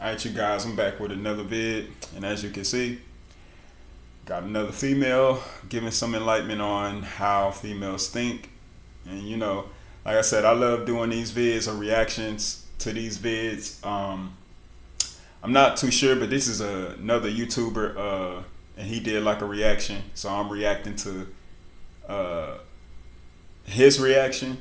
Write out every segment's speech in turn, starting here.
Alright, you guys, I'm back with another vid, and as you can see, got another female giving some enlightenment on how females think. And you know, like I said, I love doing these vids or reactions to these vids. Um, I'm not too sure, but this is a, another YouTuber, uh, and he did like a reaction, so I'm reacting to uh, his reaction,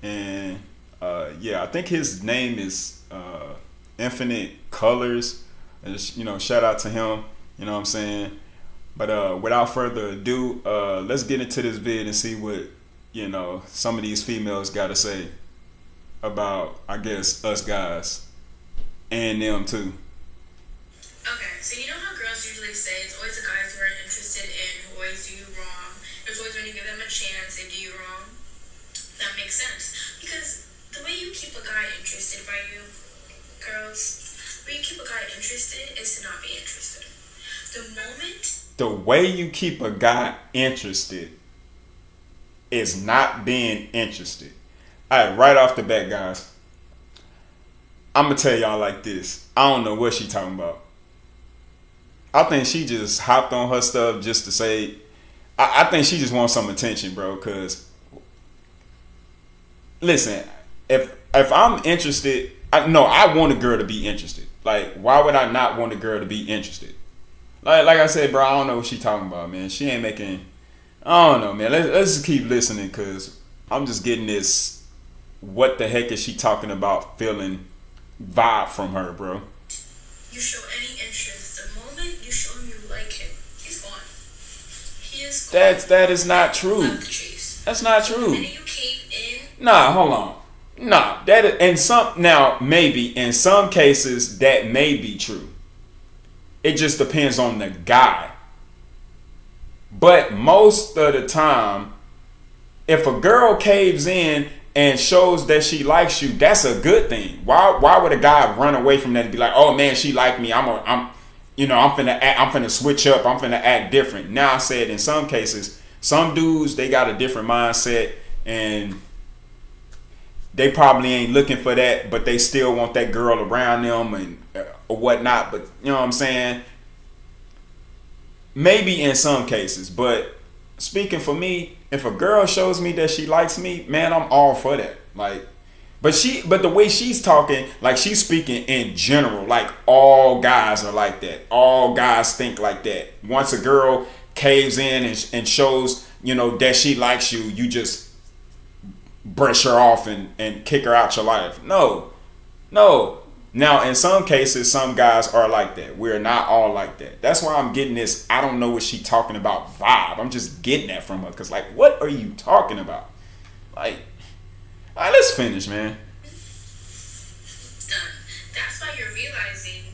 and uh, yeah, I think his name is. Uh, infinite colors. And just, you know, shout out to him. You know what I'm saying? But uh, without further ado, uh, let's get into this vid and see what you know some of these females got to say about, I guess, us guys and them too. Okay, so you know how girls usually say it's always the guys who are interested in who always do you wrong. It's always when you give them a chance they do you wrong. That makes sense because the way you keep a guy interested by you girls, when you keep a guy interested is to not be interested. The moment the way you keep a guy interested is not being interested. All right, right off the bat, guys. I'm gonna tell y'all like this. I don't know what she talking about. I think she just hopped on her stuff just to say. I, I think she just wants some attention, bro. Cause listen, if if I'm interested I no, I want a girl to be interested. Like, why would I not want a girl to be interested? Like, like I said, bro, I don't know what she talking about, man. She ain't making. I don't know, man. Let's, let's just keep listening, cause I'm just getting this. What the heck is she talking about? Feeling vibe from her, bro. You show any interest, the moment you show him you like him, he's gone. He is. Gone. That's that is not true. That's not true. Nah, hold on. Nah, that in some now maybe in some cases that may be true. It just depends on the guy. But most of the time, if a girl caves in and shows that she likes you, that's a good thing. Why why would a guy run away from that and be like, oh man, she like me. I'm a I'm you know, I'm finna act, I'm finna switch up, I'm finna act different. Now I said in some cases, some dudes they got a different mindset and they probably ain't looking for that, but they still want that girl around them and uh, or whatnot. But you know what I'm saying? Maybe in some cases, but speaking for me, if a girl shows me that she likes me, man, I'm all for that. Like, but she, but the way she's talking, like she's speaking in general, like all guys are like that. All guys think like that. Once a girl caves in and, and shows, you know, that she likes you, you just brush her off and, and kick her out your life. No, no. Now, in some cases, some guys are like that. We're not all like that. That's why I'm getting this. I don't know what she talking about vibe. I'm just getting that from her because, like, what are you talking about? Like, all right, let's finish, man. That's why you're realizing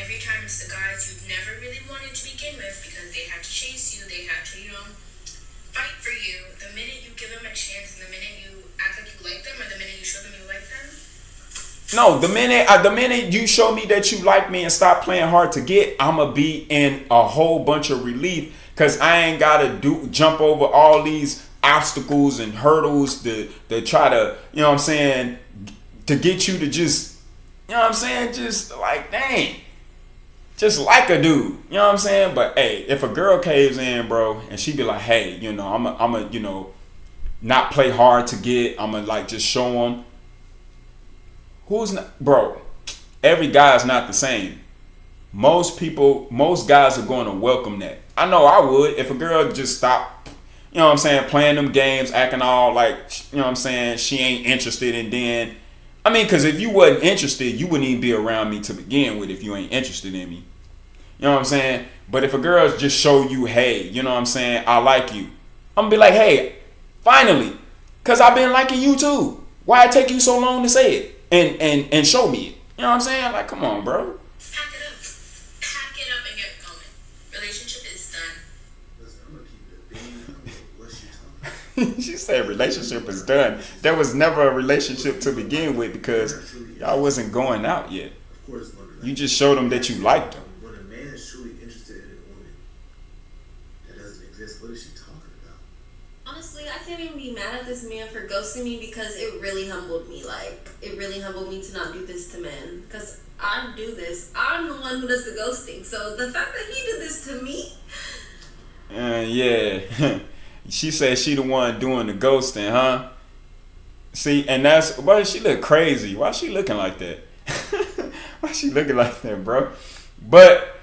every time it's the guys you've never really wanted to begin with because they had to chase you, they had to, you know, fight for you. The minute you give them a chance and the minute you act like you like them, or the minute you show them you like them? No, the minute uh, the minute you show me that you like me and stop playing hard to get, I'ma be in a whole bunch of relief because I ain't gotta do jump over all these obstacles and hurdles to to try to you know what I'm saying to get you to just you know what I'm saying just like dang just like a dude you know what I'm saying but hey if a girl caves in bro and she be like hey you know I'm a, I'm a you know not play hard to get. I'm gonna like just show them who's not, bro. Every guy is not the same. Most people, most guys are going to welcome that. I know I would if a girl just stopped, you know what I'm saying, playing them games, acting all like, you know what I'm saying, she ain't interested, and then, I mean, because if you wasn't interested, you wouldn't even be around me to begin with if you ain't interested in me. You know what I'm saying? But if a girl just show you, hey, you know what I'm saying, I like you, I'm gonna be like, hey, Finally. Cause I've been liking you too. Why it take you so long to say it and and and show me it? You know what I'm saying? Like, come on, bro. Pack it up. Pack it up and get going. Relationship is done. she said relationship is done. There was never a relationship to begin with because y'all wasn't going out yet. You just showed them that you liked them. When a man is truly interested in a woman that doesn't exist, what is she talking about? Honestly, I can't even be mad at this man for ghosting me because it really humbled me. Like, it really humbled me to not do this to men. Because I do this. I'm the one who does the ghosting. So the fact that he did this to me. Uh, yeah. she said she the one doing the ghosting, huh? See, and that's why she look crazy. Why she looking like that? why she looking like that, bro? But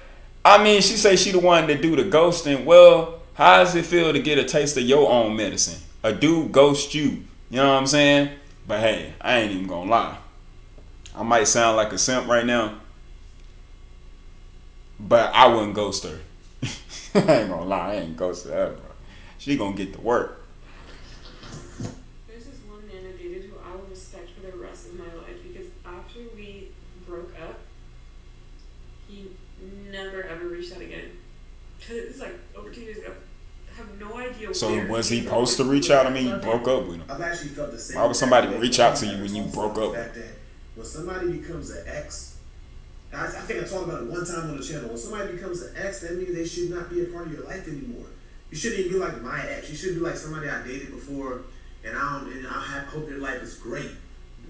I mean, she say she the one that do the ghosting. Well, how does it feel to get a taste of your own medicine? A dude ghost you. You know what I'm saying? But hey, I ain't even gonna lie. I might sound like a simp right now, but I wouldn't ghost her. I ain't gonna lie, I ain't ghost her, bro. She gonna get to work. There's this one man I dated who I will respect for the rest of my life because after we broke up, he never ever reached out again. Cause it was like over two years ago. I have no. So was he supposed to reach out? I mean, you broke up with him. I've actually felt the same. Why would somebody reach out to you when you broke up? fact that when somebody becomes an ex, I, I think I talked about it one time on the channel. When somebody becomes an ex, that means they should not be a part of your life anymore. You shouldn't even be like my ex. You should be like somebody I dated before, and I don't. And I have, hope your life is great.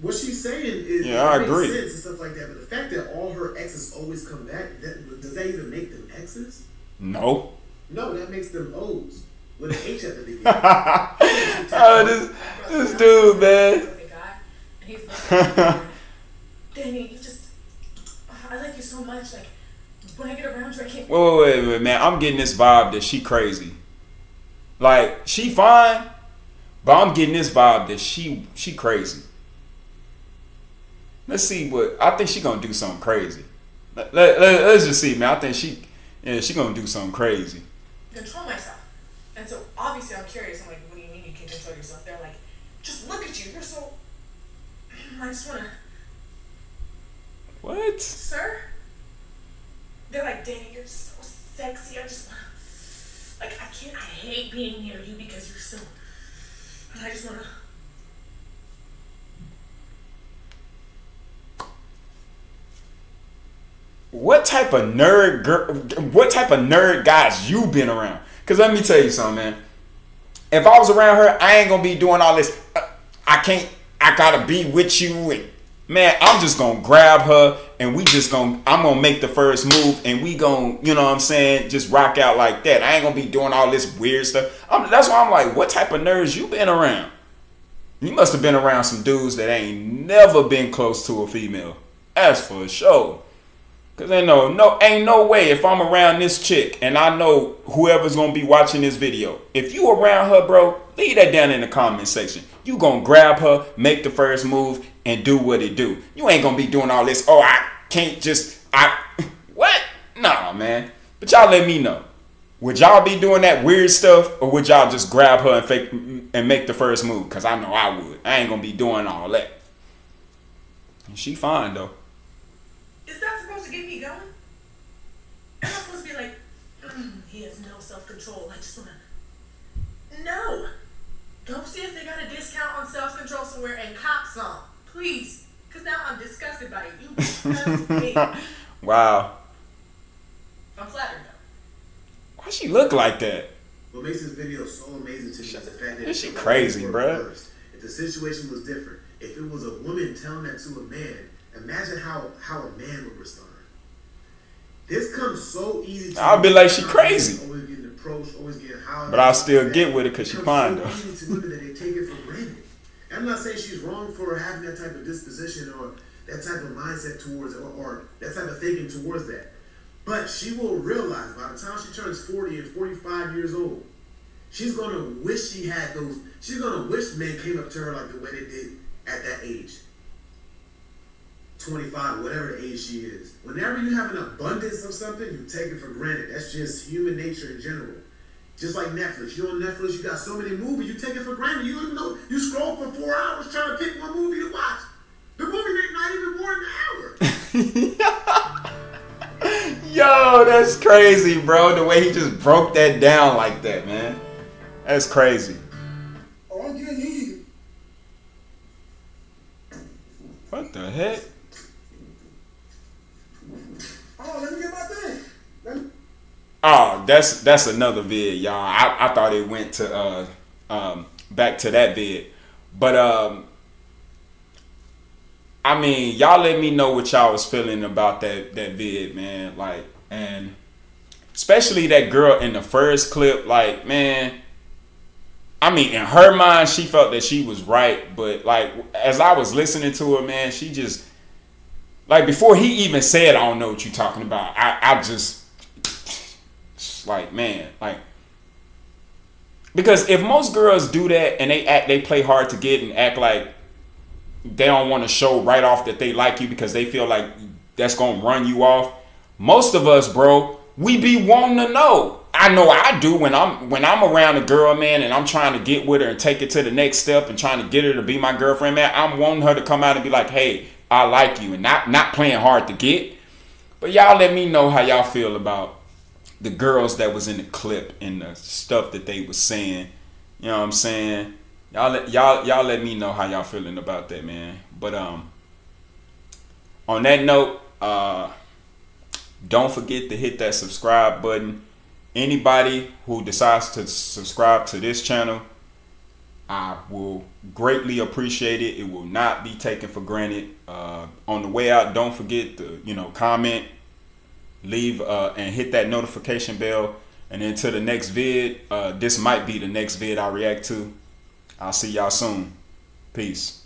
What she's saying is Yeah, I makes agree. sense and stuff like that. But the fact that all her exes always come back, that, does that even make them exes? No. No, that makes them O's with an H at the beginning. oh, this this dude, man. with a guy, and he's like, Danny, you just, I like you so much. Like, when I get around you, I can't. Wait, wait, wait, wait, man. I'm getting this vibe that she crazy. Like she fine, but I'm getting this vibe that she she crazy. Let's see what I think she gonna do something crazy. Let, let, let, us just see, man. I think she yeah she gonna do something crazy. Control myself. And so obviously I'm curious. I'm like, what do you mean you can't control yourself? They're like, just look at you. You're so. I just wanna, What? sir. They're like, Danny, you're so sexy. I just wanna, like, I can't. I hate being near you because you're so. And I just wanna. What type of nerd girl? What type of nerd guys you been around? Cause let me tell you something, man. If I was around her, I ain't gonna be doing all this. uh, I can't. I gotta be with you, and man, I'm just gonna grab her, and we just gonna. I'm gonna make the first move, and we gonna, you know what I'm saying, just rock out like that. I ain't gonna be doing all this weird stuff. I'm, that's why I'm like, what type of nerds you been around? You must have been around some dudes that ain't never been close to a female. That's for sure. Cause ain't know no ain't no way if I'm around this chick and I know whoever's gonna be watching this video. If you around her, bro, leave that down in the comment section. You gonna grab her, make the first move, and do what it do. You ain't gonna be doing all this. Oh, I can't just I what? Nah, man. But y'all let me know. Would y'all be doing that weird stuff, or would y'all just grab her and fake and make the first move? Cause I know I would. I ain't gonna be doing all that. And she fine though. Is that supposed to get me going? I'm I supposed to be like, mm, he has no self control. I just wanna. No! Go see if they got a discount on self control somewhere and cop some. Please. Because now I'm disgusted by it. You disgust me. Wow. I'm flattered though. Why she look like that? What makes this video so amazing to me is the fact that She it crazy, was bruh. reversed. If the situation was different, if it was a woman telling that to a man, imagine how how a man would respond. This comes so easy. to I'll be like, she crazy. Always getting approached, always getting hollered. But I'll still get with it 'cause she fine, though. so easy to women that they take it for granted. And I'm not saying she's wrong for having that type of disposition or that type of mindset towards it or, or that type of thinking towards that. But she will realize by the time she turns 40 and 45 years old, she's gonna wish she had those. She's gonna wish men came up to her like the way they did at that age. 25, whatever the age she is. Whenever you have an abundance of something, you take it for granted. That's just human nature in general. Just like Netflix. You on Netflix, you got so many movies, you take it for granted. You don't even know you scroll for four hours trying to pick one movie to watch. The movie ain't not even more than an hour. Yo, that's crazy, bro. The way he just broke that down like that, man. That's crazy. All you need. What the heck? Oh, let me get my thing. Let me- Oh, that's that's another vid, y'all. I, I thought it went to uh um, back to that vid. But um, I mean, y'all let me know what y'all was feeling about that that vid, man. Like, and especially that girl in the first clip, like, man. I mean, in her mind, she felt that she was right, but like as I was listening to her, man, she just like before he even said, "I don't know what you're talking about." I, I just like, man, like because if most girls do that and they act, they play hard to get and act like they don't want to show right off that they like you because they feel like that's gonna run you off. Most of us, bro, we be wanting to know. I know I do when I'm when I'm around a girl, man, and I'm trying to get with her and take it to the next step and trying to get her to be my girlfriend, man. I'm wanting her to come out and be like, "Hey, I like you," and not not playing hard to get. But y'all let me know how y'all feel about the girls that was in the clip and the stuff that they was saying. You know what I'm saying? Y'all let y'all y'all let me know how y'all feeling about that, man. But um on that note, uh don't forget to hit that subscribe button. Anybody who decides to subscribe to this channel, I will greatly appreciate it. It will not be taken for granted. Uh, on the way out, don't forget to you know comment, leave uh, and hit that notification bell. And then to the next vid, uh, this might be the next vid I react to. I'll see y'all soon. Peace.